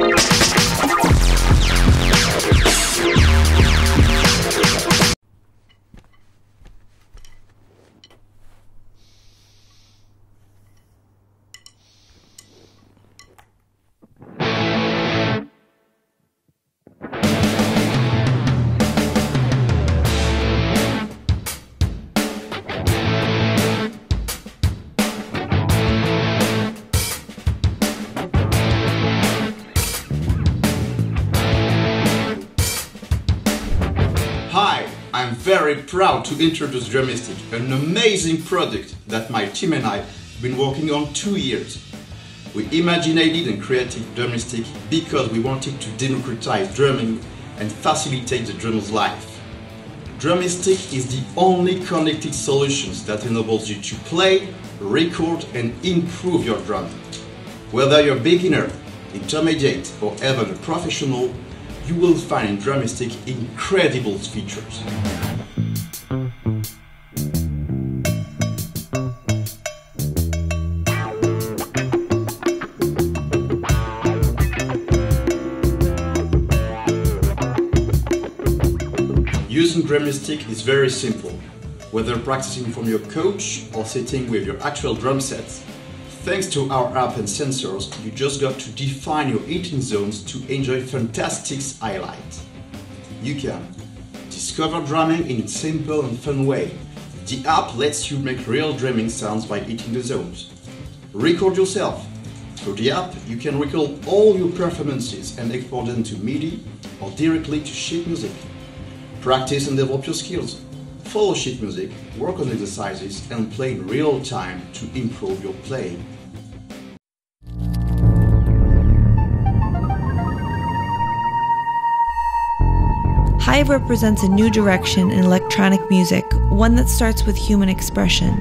Hi, proud to introduce Drumistic, an amazing product that my team and I have been working on two years. We imagined and created Drumistic because we wanted to democratize drumming and facilitate the drummer's life. Drumistic is the only connected solution that enables you to play, record and improve your drumming. Whether you're a beginner, intermediate or even a professional, you will find in Drumistic incredible features. Using stick is very simple. Whether practicing from your coach or sitting with your actual drum sets, Thanks to our app and sensors, you just got to define your eating zones to enjoy fantastic highlights. You can discover drumming in a simple and fun way. The app lets you make real drumming sounds by hitting the zones. Record yourself. Through the app, you can record all your performances and export them to MIDI or directly to sheet music. Practice and develop your skills. Follow sheet music, work on exercises, and play in real time to improve your playing. Hyve represents a new direction in electronic music, one that starts with human expression.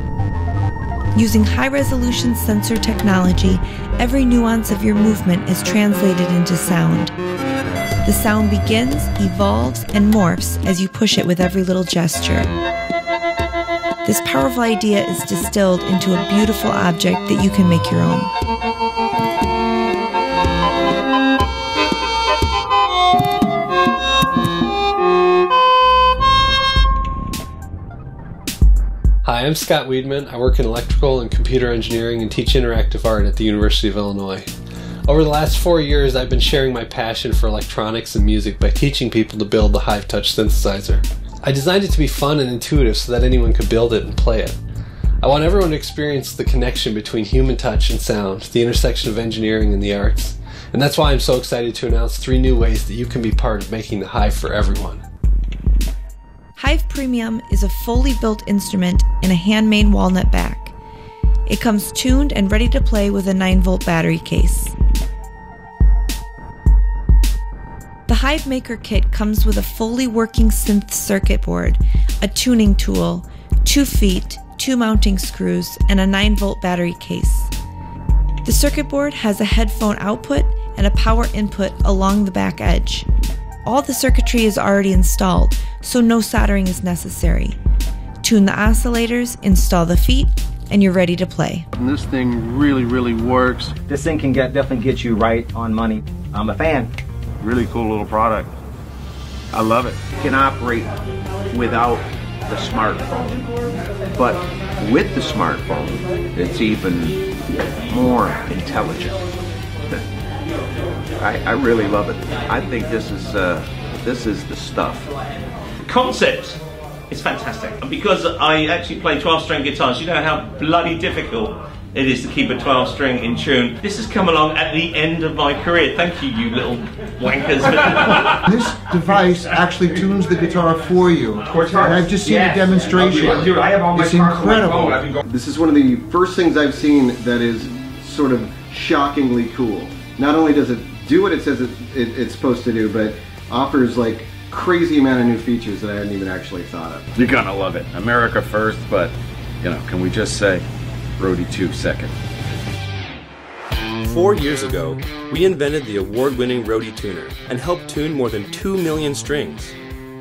Using high resolution sensor technology, every nuance of your movement is translated into sound. The sound begins, evolves, and morphs as you push it with every little gesture. This powerful idea is distilled into a beautiful object that you can make your own. Hi, I'm Skot Wiedmann. I work in electrical and computer engineering and teach interactive art at the University of Illinois. Over the last four years, I've been sharing my passion for electronics and music by teaching people to build the Hyve Touch synthesizer. I designed it to be fun and intuitive so that anyone could build it and play it. I want everyone to experience the connection between human touch and sound, the intersection of engineering and the arts. And that's why I'm so excited to announce three new ways that you can be part of making the Hyve for everyone. Hyve Premium is a fully built instrument in a handmade walnut back. It comes tuned and ready to play with a 9 volt battery case. The Hyve Maker kit comes with a fully working synth circuit board, a tuning tool, two feet, two mounting screws, and a 9 volt battery case. The circuit board has a headphone output and a power input along the back edge. All the circuitry is already installed, so no soldering is necessary. Tune the oscillators, install the feet, and you're ready to play. And this thing really, really works. This thing can get definitely get you right on money. I'm a fan. Really cool little product. I love it. It can operate without the smartphone. But with the smartphone, it's even more intelligent. I, I really love it. I think this is uh, this is the stuff. The concept is fantastic. And because I actually play 12 string guitars, you know how bloody difficult it is to keep a 12 string in tune. This has come along at the end of my career. Thank you, you little wankers. this device actually tunes the guitar for you. And I've just seen Yes. a demonstration. Dude, I have all my it's parts on my incredible. phone. I've been going- This is one of the first things I've seen that is sort of shockingly cool. Not only does it do what it says it, it, it's supposed to do, but offers like crazy amount of new features that I hadn't even actually thought of. You're gonna love it. America first, but you know, can we just say Roadie 2 second? Four years ago, we invented the award winning Roadie Tuner and helped tune more than 2 million strings.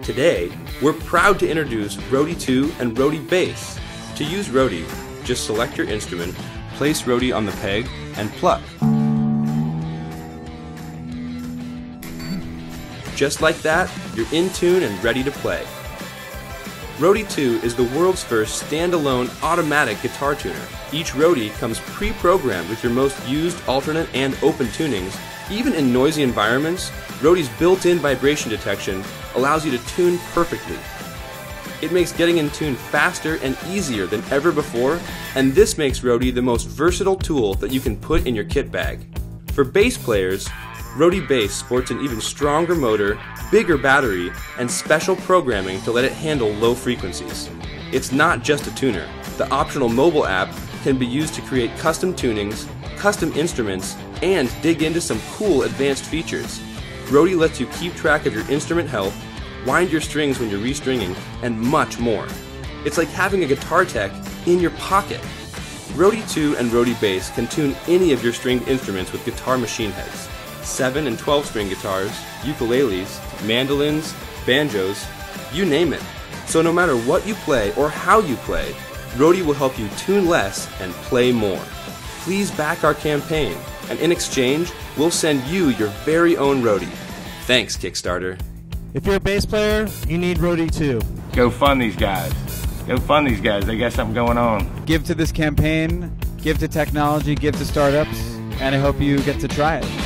Today, we're proud to introduce Roadie 2 and Roadie Bass. To use Roadie, just select your instrument, place Roadie on the peg, and pluck. Just like that, you're in tune and ready to play. Roadie 2 is the world's first standalone automatic guitar tuner. Each Roadie comes pre-programmed with your most used alternate and open tunings. Even in noisy environments, Roadie's built-in vibration detection allows you to tune perfectly. It makes getting in tune faster and easier than ever before, and this makes Roadie the most versatile tool that you can put in your kit bag. For bass players, Roadie Bass sports an even stronger motor, bigger battery, and special programming to let it handle low frequencies. It's not just a tuner. The optional mobile app can be used to create custom tunings, custom instruments, and dig into some cool advanced features. Roadie lets you keep track of your instrument health, wind your strings when you're restringing, and much more. It's like having a guitar tech in your pocket. Roadie 2 and Roadie Bass can tune any of your stringed instruments with guitar machine heads. 7 and 12 string guitars, ukuleles, mandolins, banjos, you name it. So no matter what you play or how you play, Roadie will help you tune less and play more. Please back our campaign, and in exchange, we'll send you your very own Roadie. Thanks, Kickstarter. If you're a bass player, you need Roadie too. Go fund these guys. Go fund these guys. They got something going on. Give to this campaign, give to technology, give to startups, and I hope you get to try it.